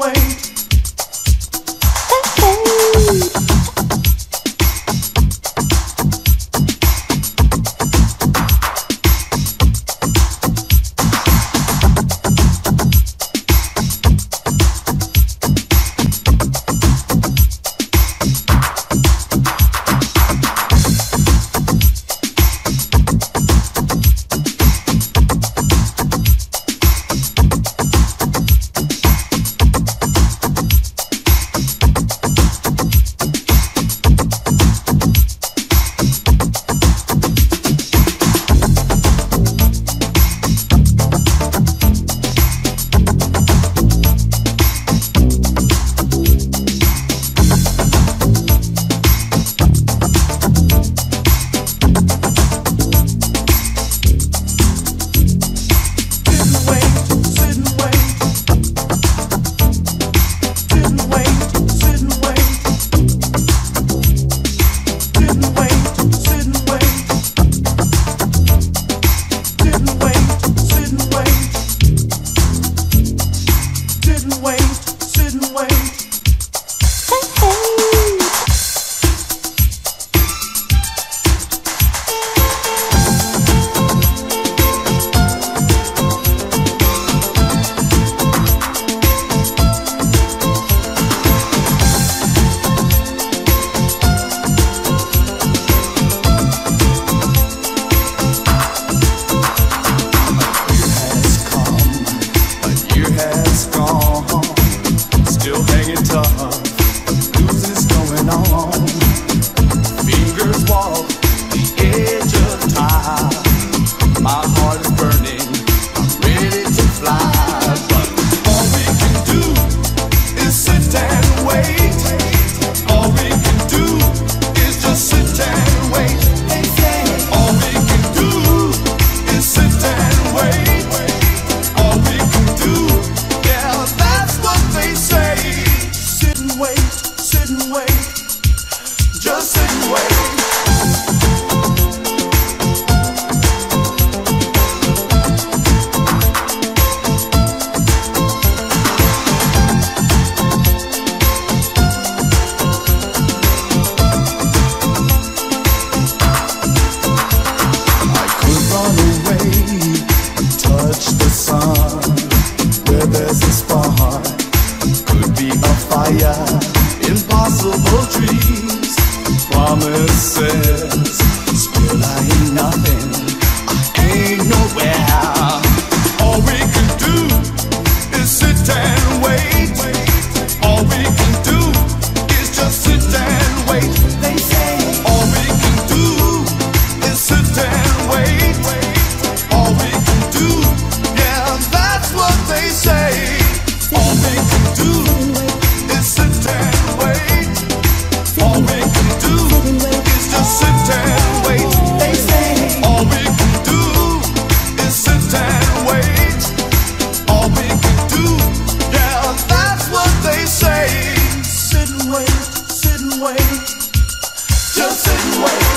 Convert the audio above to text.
away. Impossible promises. and wait, sit and wait, just sit and wait.